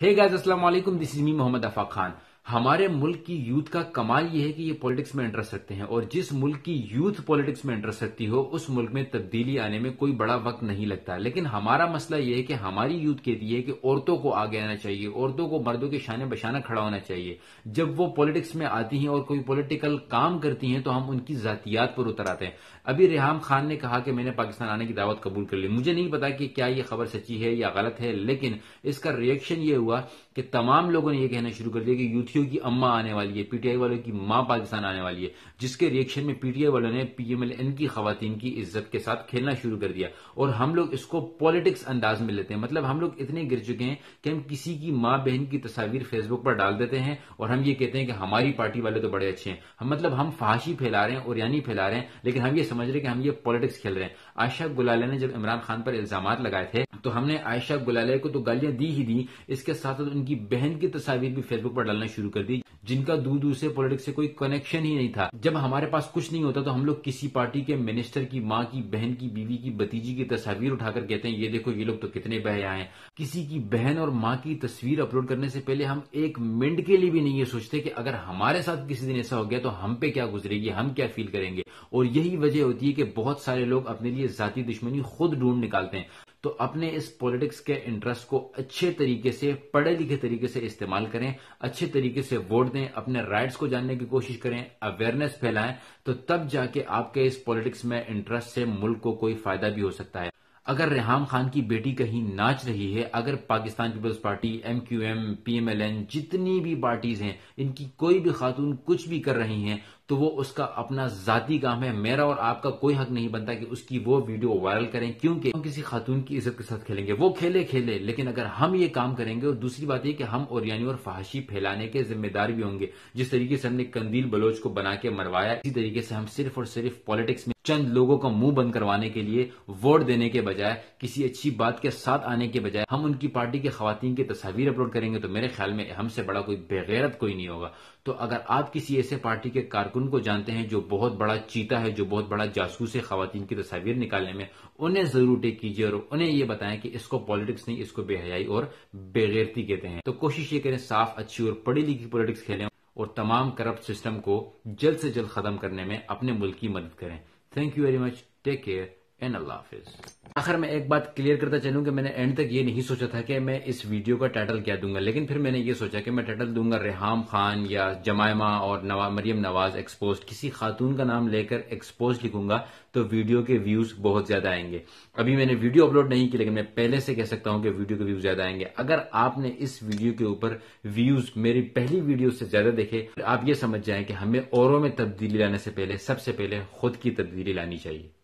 Hey guys, Assalamu Alaikum. This is me, Muhammad Afaq Khan. ہمارے ملک کی youth کا کمال یہ ہے کہ یہ پولیٹکس میں انٹرسٹ رکھتے ہیں اور جس ملک کی یوتھ پولیٹکس میں انٹرسٹ رکھتی ہو، اس ملک میں تبدیلی آنے میں کوئی بڑا وقت نہیں لگتا۔ لیکن ہمارا مسئلہ یہ ہے کہ ہماری یوتھ کہتی ہے کہ عورتوں کو آگے آنا چاہیے، عورتوں کو مردوں کے شانے بشانہ کھڑا ہونا چاہیے۔ جب وہ پولیٹکس میں آتی ہیں اور کوئی پولیٹیکل کام کرتی ہیں تو ہم ان کی ذاتیات پر اتر آتے ہیں۔ ابھی ریحام خان نے کہا کہ میں نے پاکستان آنے کی دعوت قبول کر لی۔ مجھے نہیں پتا کہ کیا یہ خبر سچی ہے یا غلط ہے، لیکن اس کا ریئیکشن یہ ہوا کہ تمام لوگوں نے یہ کہنا شروع کر دیا کہ یوتھیوں کی اما آنے والی ہے، پی ٹی آئی والوں کی ماں پاکستان آنے والی ہے، جس کے ریئیکشن میں پی ٹی آئی والوں نے پی ایم ایل این کی خواتین کی عزت کے ساتھ کھیلنا شروع کر دیا۔ اور ہم لوگ اس کو پالیٹکس انداز میں لیتے ہیں۔ مطلب ہم لوگ اتنے گر چکے ہیں کہ ہم کسی کی ماں بہن کی تصاویر فیس بک پر ڈال دیتے ہیں اور ہم یہ کہتے ہیں کہ ہماری پارٹی والے تو بڑے اچھے ہیں۔ ہم مطلب ہم فحاشی پھیلا رہے ہیں اور یعنی پھیلا رہے ہیں، لیکن ہم یہ سمجھ رہے ہیں کہ ہم یہ پالیٹکس کھیل رہے ہیں۔ عائشہ گلالے نے جب عمران خان پر الزامات لگائے تھے، تو ہم نے عائشہ گلالے کو تو گالیاں دی ہی دی اس کے ساتھ ان کی بہن کی تصاویر بھی فیس بک پر ڈالنا شروع کر دی، جن کا دور دور سے پولیٹکس سے کوئی کنیکشن ہی نہیں تھا۔ جب ہمارے پاس کچھ نہیں ہوتا تو ہم لوگ کسی پارٹی کے منسٹر کی، ماں کی، بہن کی، بیوی کی بتیجی کی تصاویر اٹھا کر کہتے ہیں، یہ دیکھو یہ لوگ تو کتنے بہ آئے ہیں۔ کسی کی بہن اور ماں کی تصویر اپلوڈ کرنے سے پہلے ہم ایک منٹ کے لیے بھی نہیں یہ سوچتے کہ اگر ہمارے ساتھ کسی دن ایسا ہو گیا تو ہم پہ کیا گزرے گی، ہم کیا فیل کریں گے۔ اور یہی وجہ ہوتی ہے کہ بہت سارے لوگ اپنے لیے ذاتی دشمنی خود ڈھونڈ نکالتے ہیں۔ تو اپنے اس پولیٹکس کے انٹرسٹ کو اچھے طریقے سے، پڑھے لکھے طریقے سے استعمال کریں، اچھے طریقے سے ووٹ دیں، اپنے رائٹس کو جاننے کی کوشش کریں اویئرنیس پھیلائیں، تو تب جا کے آپ کے اس پولیٹکس میں انٹرسٹ سے ملک کو کوئی فائدہ بھی ہو سکتا ہے۔ اگر ریحام خان کی بیٹی کہیں ناچ رہی ہے، اگر Pakistan peoples party M Q M P M L N جتنی بھی پارٹیز ہیں، ان کی کوئی بھی خاتون کچھ بھی کر رہی ہیں تو وہ اس کا اپنا ذاتی کام ہے۔ میرا اور آپ کا کوئی حق نہیں بنتا کہ اس کی وہ ویڈیو وائرل کریں، کیونکہ ہم کسی خاتون کی عزت کے ساتھ کھیلیں گے۔ وہ کھیلے کھیلے، لیکن اگر ہم یہ کام کریں گے اور دوسری بات یہ کہ ہم اوریانی اور فحاشی پھیلانے کے ذمہ دار بھی ہوں گے، جس طریقے سے ہم نے کندیل بلوچ کو بنا کے مروایا، اسی طریقے سے ہم صرف اور صرف پالیٹکس میں چند لوگوں کا منہ بند کروانے کے لیے ووٹ دینے کے بجائے، کسی اچھی بات کے ساتھ آنے کے بجائے ہم ان کی پارٹی کے خواتین کی تصاویر اپلوڈ کریں گے تو میرے خیال میں ہم سے بڑا کوئی بغیرت کوئی نہیں ہوگا۔ تو اگر آپ کسی ایسے پارٹی کے کارکن کو جانتے ہیں جو بہت بڑا چیتا ہے، جو بہت بڑا جاسوس ہے خواتین کی تصاویر نکالنے میں، انہیں ضرور ٹیک کیجیے اور انہیں یہ بتائیں کہ اس کو پالیٹکس نہیں، اس کو بے حیائی اور بےغیرتی کہتے ہیں۔ تو کوشش یہ کریں صاف، اچھی اور پڑھی لکھی پالیٹکس کھیلیں اور تمام کرپٹ سسٹم کو جلد سے جلد ختم کرنے میں اپنے ملک کی مدد کریں۔ Thank you very much take care and اللہ حافظ۔ آخر میں ایک بات کلیئر کرتا چلوں کہ میں نے اینڈ تک یہ نہیں سوچا تھا کہ میں اس ویڈیو کا ٹائٹل کیا دوں گا، لیکن پھر میں نے یہ سوچا کہ میں ٹائٹل دوں گا ریحام خان یا جمائمہ اور مریم نواز ایکسپوز کسی خاتون کا نام لے کر ایکسپوز لکھوں گا تو ویڈیو کے ویوز بہت زیادہ آئیں گے۔ ابھی میں نے ویڈیو اپلوڈ نہیں کی، لیکن میں پہلے سے کہہ سکتا ہوں کہ ویڈیو کے ویوز زیادہ آئیں گے۔ اگر آپ نے اس ویڈیو کے اوپر ویوز میری پہلی ویڈیو سے زیادہ دیکھے، آپ یہ سمجھ جائیں کہ ہمیں اوروں میں تبدیلی لانے سے پہلے، سب سے پہلے خود کی تبدیلی لانی چاہیے۔